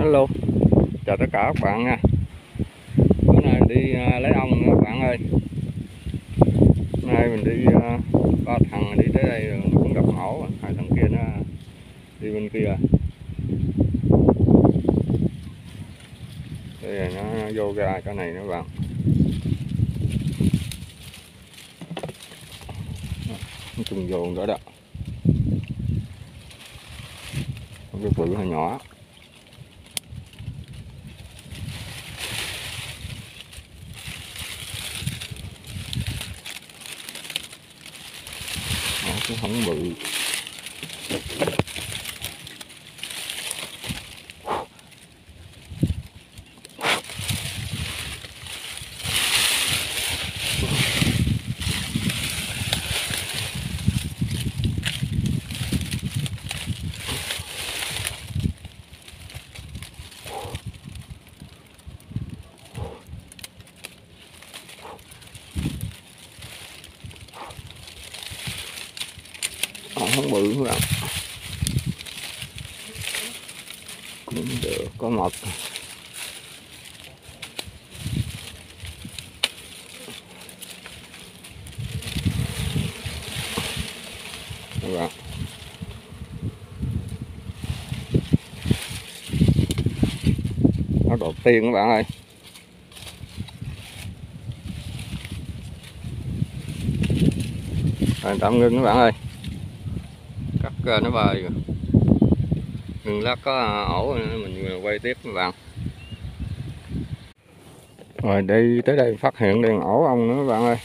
Hello. Chào tất cả các bạn nha. Bữa nay đi à, lấy ong các bạn ơi. Hôm nay mình đi à, ba thằng đi tới đây cũng gặp hổ, à, Hai thằng kia nó đi bên kia. Đây là nó, nó vô ra cái này nữa bạn. Nó trùng vô đó đó. Không cái bự hay nhỏ. Nó cũng không bự. Không bự các bạn cũng được, có mật các bạn nó đầu tiên các bạn ơi. Rồi, tạm ngưng các bạn ơi nó bơi rồi ngừng lát có à, ổ mình à, quay tiếp các bạn rồi đi tới đây phát hiện đèn ổ ong nữa các bạn ơi.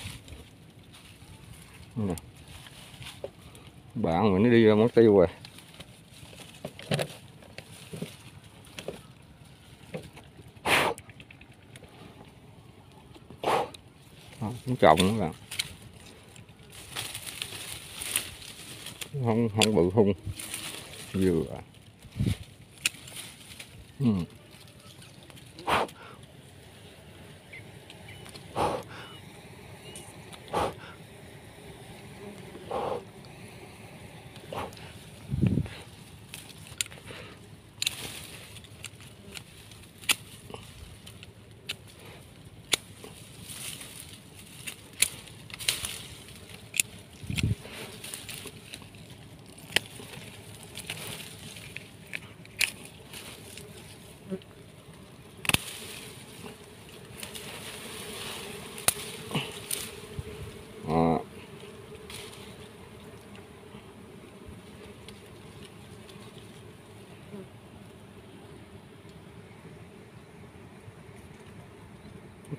Bạn mình nó đi ra mất tiêu rồi. Cũng trọng các bạn. Không không bự hung vừa ừ.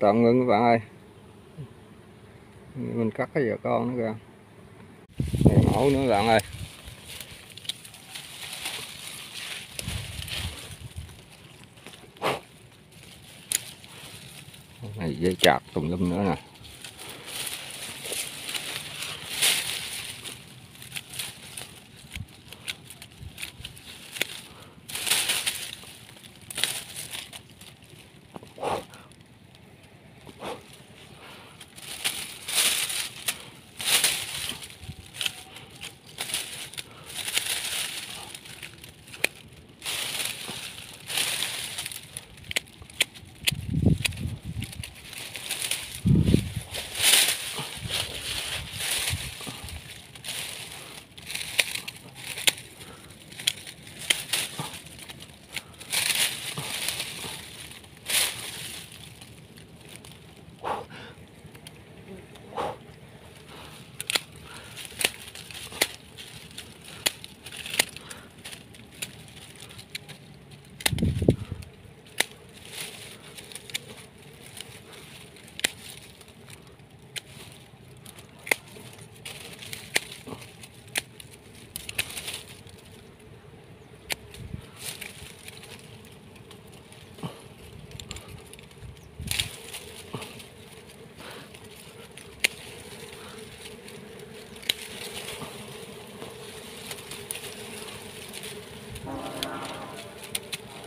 Tạm ngưng các bạn ơi. Mình cắt cái vợ con nữa kìa Đây mẫu nữa các bạn ơi. Này, dây chặt tùm lum nữa nè.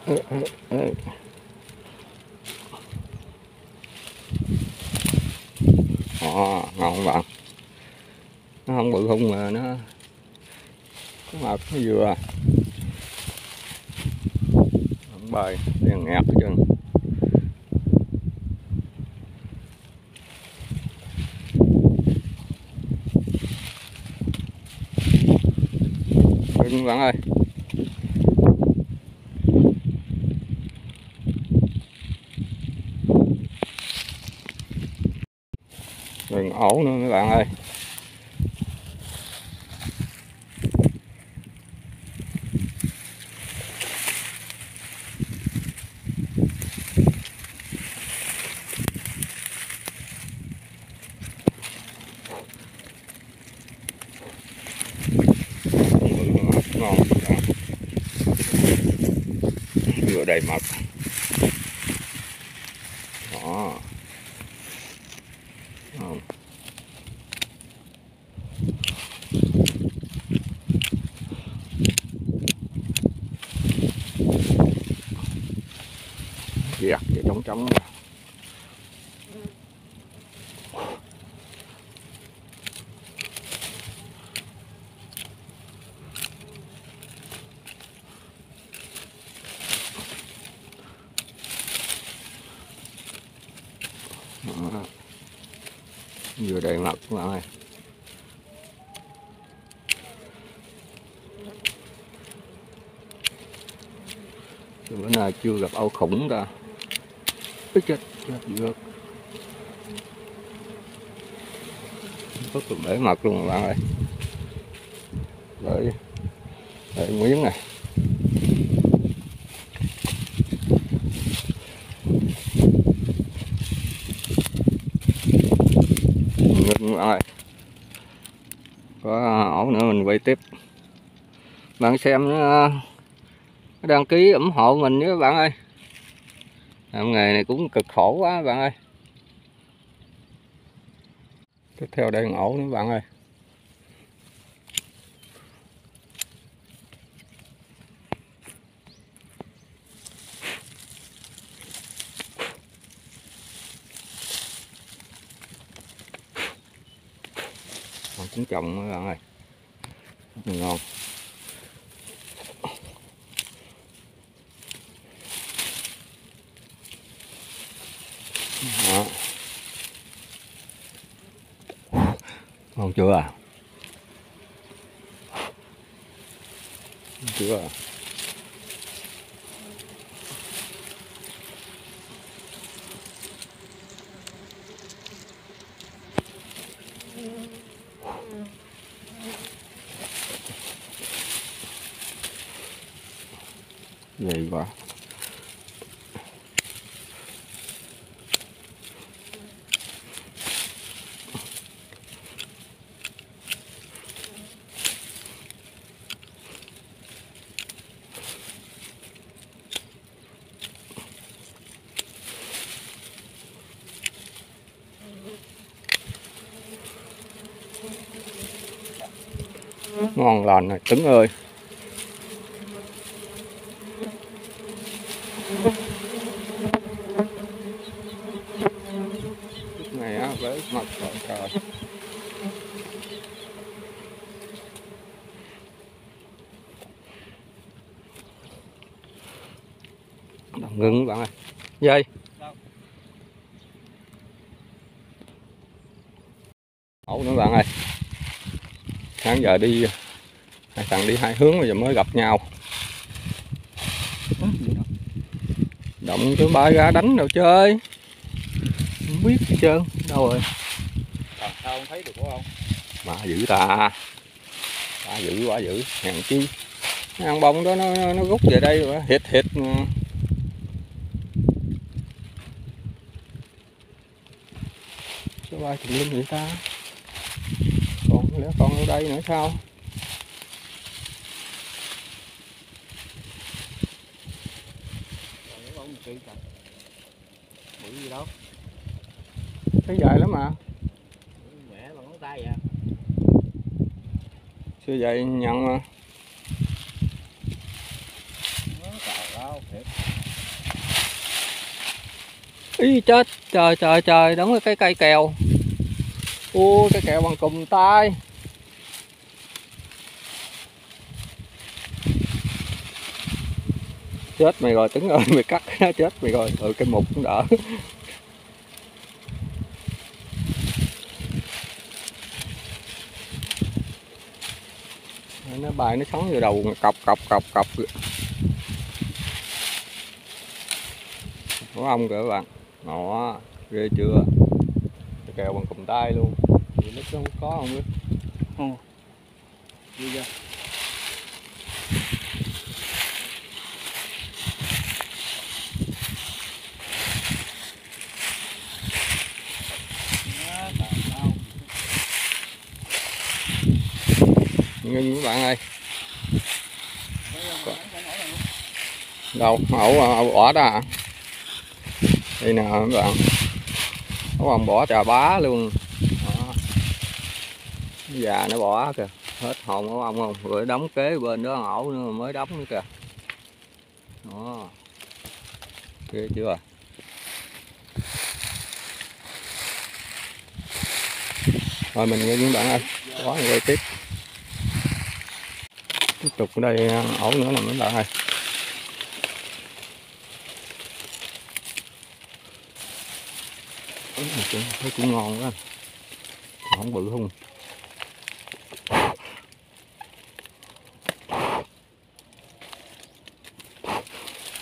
Ê. Đó, ngon không bạn. Nó không bự hung mà nó có mật nó vừa. Không bơi đèn ngạt hết trơn. Đừng bạn ơi. Ổ nữa các bạn ơi. Ngon vừa đầy mật đó Ngon. dẹt vậy trống trống ờ. vừa đầy mặt các bạn ơi bữa nay chưa gặp ấu khủng ta. Ôi chết chết được. Rất là bể mặt luôn các bạn ơi. Để để miếng này. Ngưng bạn có à, ổ nữa, mình quay tiếp. Bạn xem à, nó đăng ký ủng hộ mình nhé bạn ơi làm nghề này cũng cực khổ quá, bạn ơi. Tiếp theo đây ổ nữa, bạn ơi. Còn trứng trồng nữa, bạn ơi. Rất là ngon Đó ngon chưa à Ngon chưa à vậy quá ngon lành rồi trứng ơi. Lúc này á với mặt trời trời. Đồng ngưng, bạn ơi. Dây ẩu nữa, bạn ơi. Sáng giờ đi thằng đi hai hướng bây giờ mới gặp nhau. Động cái bay ra đánh đâu chơi. Không biết hết trơn đâu rồi. Còn sao không thấy được của không? mà dữ ta. Ta dữ quá dữ. Hàng chi. Cái ăn bông đó nó nó rút về đây rồi hít mà. sao bay thùng linh vậy ta? Còn lẽ còn ở đây nữa sao Kia kìa. Bự gì đâu. thấy dài lắm mà Mẹ bằng ngón tay à. xưa vậy nhận mà ý chết trời trời trời đóng cái cây kèo ui cái kèo bằng cùm tay chết, mày rồi tính ơi, mày cắt nó chết, mày rồi. Ừ cây mục cũng đỡ. Nó bay, nó sống vào đầu, cọc cọc cọc cọc. Có ông kìa các bạn. Nó ghê chưa? Kèo bằng cụm tay luôn. Nó không có, không biết. Không Đi ra. Ngưng các bạn ơi? Đâu? Ổ ổ bỏ đó à đây nè, các bạn. Có ông bỏ trà bá luôn. Đó. già nó bỏ kìa. Hết hồn của ông không? Rồi đóng kế bên đó, ổ nữa mới đóng nữa kìa. Đó. Ghê chưa? Rồi mình nghe những bạn ơi. Có người tiếp tiếp tục ở đây à, ổ nữa nè mấy bạn ơi Thấy cũng, ngon quá. Không bự không.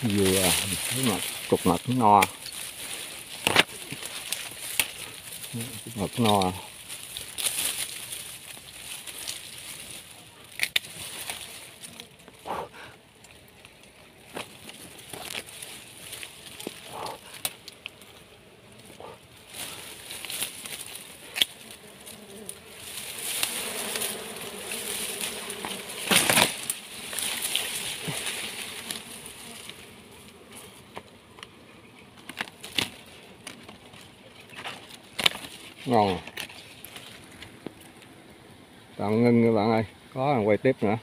Vừa thấy mặt cục mật nó no. Cục mật no. Ngon tạm ngưng các bạn ơi. Có quay tiếp nữa.